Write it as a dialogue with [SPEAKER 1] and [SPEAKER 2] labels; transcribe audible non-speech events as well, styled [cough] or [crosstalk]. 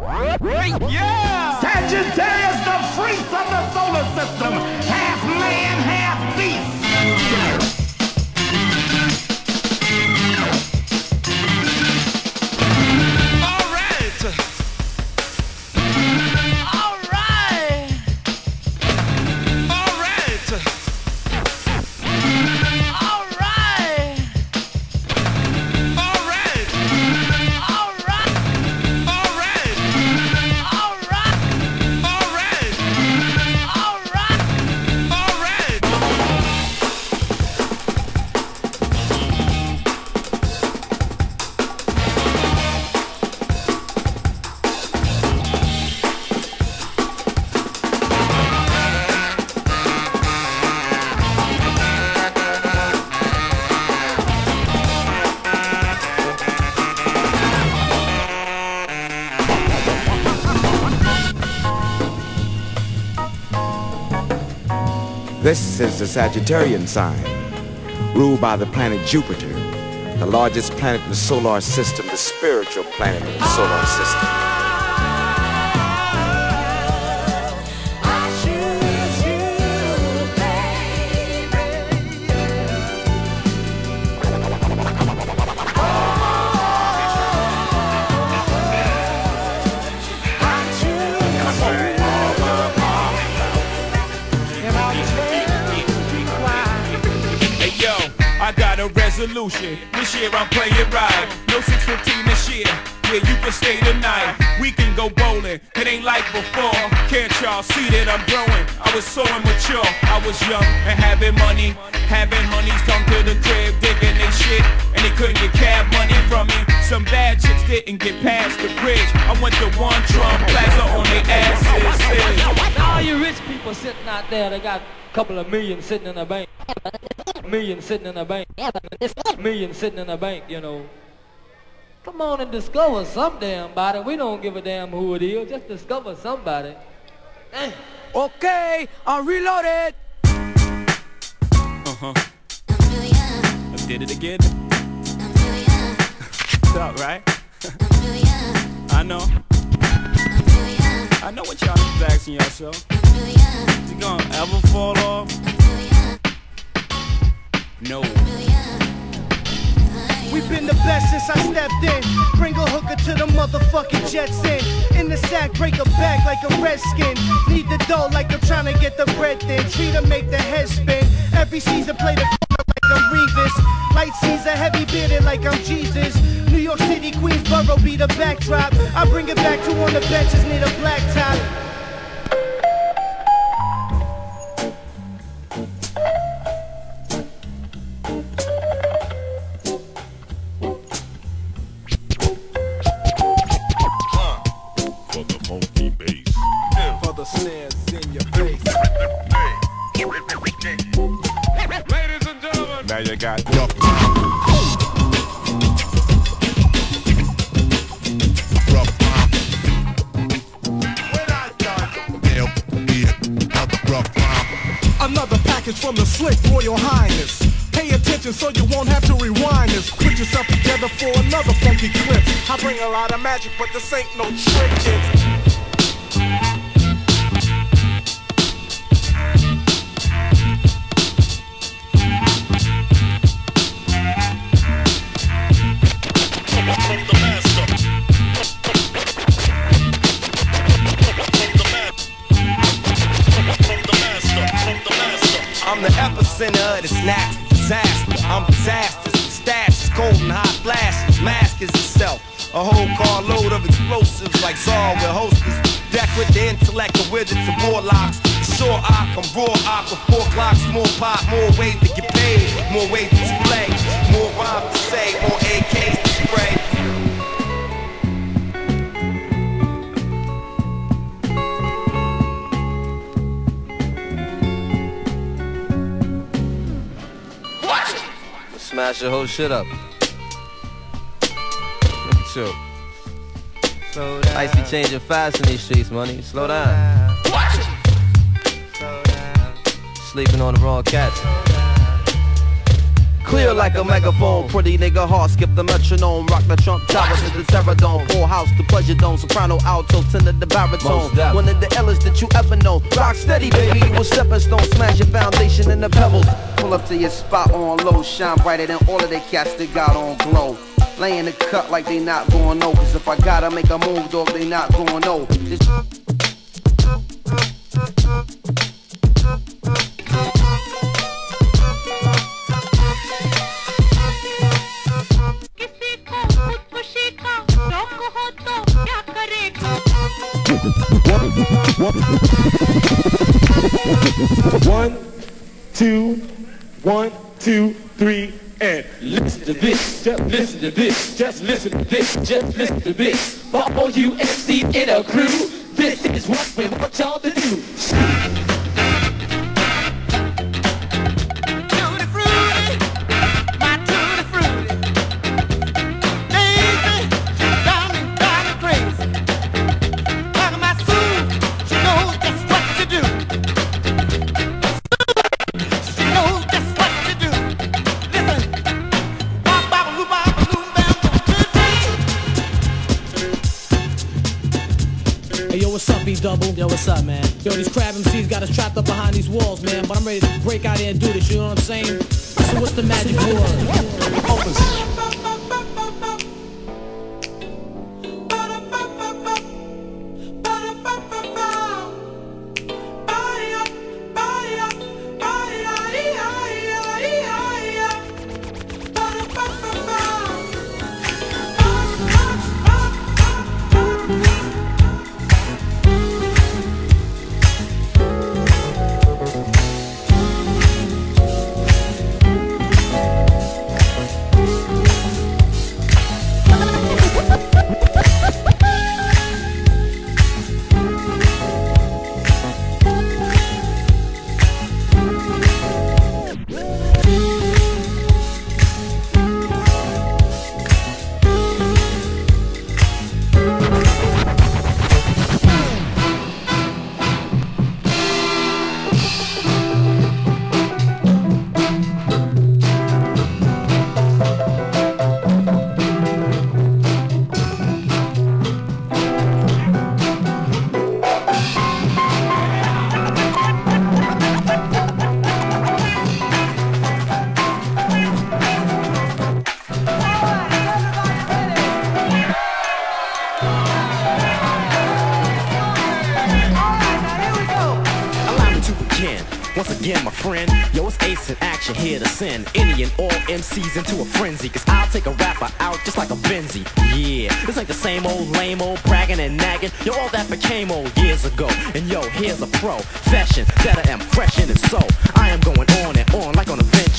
[SPEAKER 1] Yeah! Sagittarius, the freaks of the solar system,
[SPEAKER 2] This is the Sagittarian sign, ruled by the planet Jupiter, the largest planet in the solar system, the spiritual planet in the solar system.
[SPEAKER 3] Resolution. This year I'm playing right. No 615 this year. Yeah, you can stay tonight. We can go bowling. It ain't like before. Can't y'all see that I'm growing? I was so immature. I was young and having money. Having honeys come to the crib, digging they shit. And they couldn't get cab money from me. Some bad chicks didn't get past the bridge. I went to one Trump Plaza on their asses.
[SPEAKER 4] Now rich people sitting out there, they got a couple of million sitting in the bank. Million sitting in the bank. Million sitting in the bank, you know. Come on and discover some damn body. We don't give a damn who it is. Just discover somebody. Damn.
[SPEAKER 5] Okay, I'm reloaded.
[SPEAKER 3] Uh-huh. I did it again. [laughs] What's up, right? [laughs] I know. [laughs] I know what y'all is asking yourself. Ever fall off? No.
[SPEAKER 6] We've been the best since I stepped in. Bring a hooker to the motherfucking Jets in. In the sack, break a back like a redskin. Need the dough like I'm trying to get the bread thin. Treat 'em, make the head spin. Every season, play the like I'm Revis. Light season, heavy bearded like I'm Jesus. New York City, Queensboro be the backdrop. I bring it back to on the benches near the blacktop.
[SPEAKER 7] For you got
[SPEAKER 5] Another package from the slick Royal Highness. Pay attention so you won't have to rewind this. Put yourself together for another funky clip. I bring a lot of magic, but this ain't no trick. It's
[SPEAKER 8] a whole carload of explosives like Zar with hostess. Deck with the intellect of wizards and warlocks. Sure, I can raw aqua, four clocks, more pop, more ways to get paid, more ways to play, more rhymes to say, more AKs to spray.
[SPEAKER 9] Smash your whole shit up. Look at you.
[SPEAKER 10] Slow down.
[SPEAKER 9] Icy changing fast in these streets, money. Slow down.
[SPEAKER 10] Slow down.
[SPEAKER 9] Sleeping on the wrong cats. Clear like a megaphone. Pretty nigga heart, skip the metronome. Rock the trump tower to the terror dome. Full house, the pleasure dome. Soprano, alto, tenor, the baritone. One of the illest that you ever know. Rock steady, baby. You a stepping stone. Smash your foundation in the pebbles. Pull up to your spot on low. Shine brighter than all of the cats that got on glow. Lay in the cut like they not going no. Cause if I gotta make a move, dog, they not going no. This
[SPEAKER 11] One, two, one, two, three, and listen to this. Just listen to this. Just listen to this. Just listen to this. For all you MCs in a crew, this is what we want y'all to do.
[SPEAKER 12] What's up, B-Double? Yo, what's up, man? Yo, these crab MCs got us trapped up behind these walls, man. But I'm ready to break out here and do this, you know what I'm saying? So what's the magic word?
[SPEAKER 13] My friend, yo, it's Ace in action here to send any and all MCs into a frenzy. Cause I'll take a rapper out just like a Benzie. Yeah, this ain't the same old lame old bragging and nagging. Yo, all that became old years ago. And yo, here's a profession that I am fresh in and so. I am going on and on like on a venture.